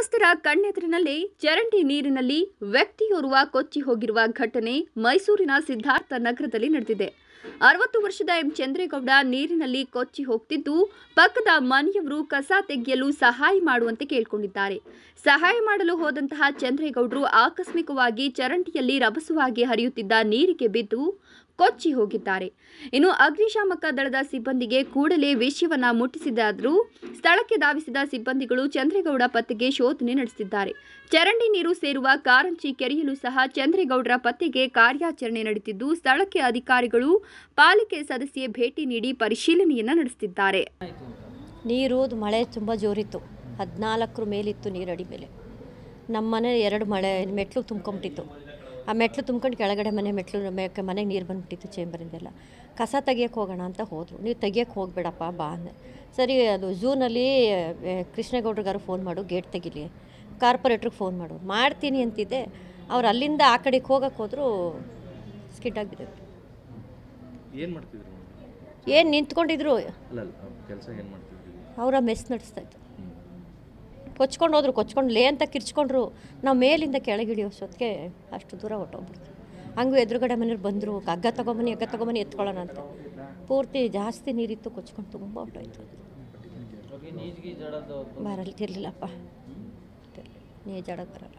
ಗ್ರಾಮಸ್ಥರ ಕಣ್ಣೆದುರಿನಲ್ಲೇ ಚರಂಡಿ ನೀರಿನಲ್ಲಿ ವ್ಯಕ್ತಿಯೋರ್ವ ಕೊಚ್ಚಿ ಹೋಗಿರುವ ಘಟನೆ ಮೈಸೂರಿನ ಸಿದ್ಧಾರ್ಥ ನಗರದಲ್ಲಿ ನಡೆದಿದೆ. ಅರವತ್ತು ವರ್ಷದ ಎಂ. ಚಂದ್ರೇಗೌಡ ನೀರಿನಲ್ಲಿ ಕೊಚ್ಚಿ ಹೋಗ್ತಿದ್ದು ಪಕ್ಕದ ಮನೆಯವರು ಕಸ ತೆಗೆಯಲು ಸಹಾಯ ಮಾಡುವಂತೆ ಕೇಳಿಕೊಂಡಿದ್ದಾರೆ. ಸಹಾಯ ಮಾಡಲು ಹೋದಂತಹ ಚಂದ್ರೇಗೌಡರು ಆಕಸ್ಮಿಕವಾಗಿ ಚರಂಡಿಯಲ್ಲಿ ರಭಸವಾಗಿ ಹರಿಯುತ್ತಿದ್ದ ನೀರಿಗೆ ಬಿದ್ದು ಕೊಚ್ಚಿ ಹೋಗಿದ್ದಾರೆ. ಇನ್ನು ಅಗ್ನಿಶಾಮಕ ದಳದ ಸಿಬ್ಬಂದಿಗೆ ಕೂಡಲೇ ವಿಷಯವನ್ನ ಮುಟ್ಟಿಸಿದಾದರೂ ಸ್ಥಳಕ್ಕೆ ಧಾವಿಸಿದ ಸಿಬ್ಬಂದಿಗಳು ಚಂದ್ರೇಗೌಡ ಪತ್ತೆಗೆ ಶೋಧನೆ ನಡೆಸಿದ್ದಾರೆ. ಚರಂಡಿ ನೀರು ಸೇರುವ ಕಾರಂಜಿ ಕೆರೆಯಲು ಸಹ ಚಂದ್ರೇಗೌಡರ ಪತ್ತೆಗೆ ಕಾರ್ಯಾಚರಣೆ ನಡೆದಿದ್ದು ಸ್ಥಳಕ್ಕೆ ಅಧಿಕಾರಿಗಳು, ಪಾಲಿಕೆ ಸದಸ್ಯೆ ಭೇಟಿ ನೀಡಿ ಪರಿಶೀಲನೆಯನ್ನು ನಡೆಸಿದ್ದಾರೆ ನೀರು, ಮಳೆ ತುಂಬ ಜೋರಿತ್ತು. ಹದಿನಾಲ್ಕರ ಮೇಲಿತ್ತು ನೀರಡಿ ಮೇಲೆ. ನಮ್ಮ ಮನೆ ಎರಡು ಮಳೆ ಮೆಟ್ಲು ತುಂಬ್ಕೊಂಬಿಟ್ಟಿತ್ತು. ಆ ಮೆಟ್ಲು ತುಂಬ್ಕೊಂಡು ಕೆಳಗಡೆ ಮನೆ ಮೆಟ್ಲು ಮನೆಗೆ ನೀರು ಬಂದ್ಬಿಟ್ಟಿತ್ತು ಚೇಂಬರಿಂದೆಲ್ಲ ಕಸ ತೆಗಿಯೋಕೆ ಹೋಗೋಣ ಅಂತ ಹೋದರು. ನೀವು ತೆಗಿಯೋಕೆ ಹೋಗಬೇಡಪ್ಪ ಬಾ ಅಂದೆ. ಸರಿ ಅದು ಝೂನಲ್ಲಿ ಕೃಷ್ಣೇಗೌಡ್ರಿಗಾರು ಫೋನ್ ಮಾಡು ಗೇಟ್ ತೆಗಿಲಿ. ಕಾರ್ಪೊರೇಟ್ರಿಗೆ ಫೋನ್ ಮಾಡು. ಮಾಡ್ತೀನಿ ಅಂತಿದ್ದೆ. ಅವ್ರು ಅಲ್ಲಿಂದ ಆ ಕಡೆಗೆ ಹೋಗಕ್ಕೆ ಹೋದರೂ ಸ್ಕಿಡ್ ಆಗಿಬಿಟ್ಟಿದ್ರು ಏನು ಮಾಡ್ತಿದ್ರು ಏನು ನಿಂತ್ಕೊಂಡಿದ್ರು? ಅವರ ಮೆಸ್ ನಡೆಸ್ತಾಯಿದ್ರು ಕೊಚ್ಕೊಂಡು ಹೋದ್ರು ಕೊಚ್ಕೊಂಡು ಲೇ ಅಂತ ಕಿರ್ಚ್ಕೊಂಡ್ರು ನಾವು ಮೇಲಿಂದ ಕೆಳಗಿಳಿಯೋ ಸೊತ್ತಿಗೆ ಅಷ್ಟು ದೂರ ಹೊಟ್ಟೋಗ್ಬಿಡ್ತು ಹಂಗೂ ಎದುರುಗಡೆ ಮನೆಯವ್ರು ಬಂದರು ಹಗ್ಗ ತೊಗೊಂಬನಿ ಹಗ್ಗ ತೊಗೊಂಬನಿ ಎತ್ಕೊಳ್ಳೋಣ ಅಂತ. ಪೂರ್ತಿ ಜಾಸ್ತಿ ನೀರಿತ್ತು ಕೊಚ್ಕೊಂಡು ತುಂಬ ಹೊಟ್ಟೋಯ್ತು ಬರಲ್ತಿರ್ಲಿಲ್ಲಪ್ಪ ನೀಜಾಡಕ್ಕೆ ಬರಲ್ಲ.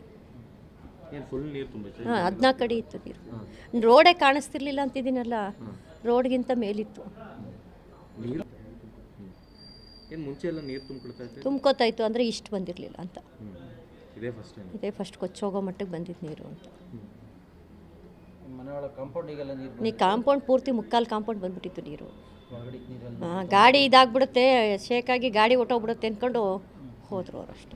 ಹಾಂ ಹದಿನಾಲ್ಕು ಅಡಿ ಇತ್ತು ನೀರು. ರೋಡೇ ಕಾಣಿಸ್ತಿರ್ಲಿಲ್ಲ ಅಂತಿದ್ದೀನಲ್ಲ ರೋಡ್ಗಿಂತ ಮೇಲಿತ್ತು. ಏನು ಮುಂಚೆ ಎಲ್ಲ ನೀರು ತುಂಬಿಕೊಳ್ತಾ ಇತ್ತು ಅಂದ್ರೆ ಅಂದರೆ ಇಷ್ಟು ಬಂದಿರಲಿಲ್ಲ ಅಂತ. ಇದೇ ಫಸ್ಟ್ ಟೈಮ್ ಇದೇ ಫಸ್ಟ್ ಕೊಚ್ಚೋಗೋ ಮಟ್ಟಿಗೆ ಬಂದಿದ್ದು ನೀರು ಅಂತ. ನೀ ಕಾಂಪೌಂಡ್ ಪೂರ್ತಿ ಮುಕ್ಕಾಲು ಕಾಂಪೌಂಡ್ ಬಂದ್ಬಿಟ್ಟಿತ್ತು ನೀರು. ಗಾಡಿ ಇದಾಗ್ಬಿಡುತ್ತೆ ಶೇಕಾಗಿ ಗಾಡಿ ಹೊಟ್ಟೋಗ್ಬಿಡುತ್ತೆ ಅಂದ್ಕೊಂಡು ಹೋದರು ಅವರಷ್ಟು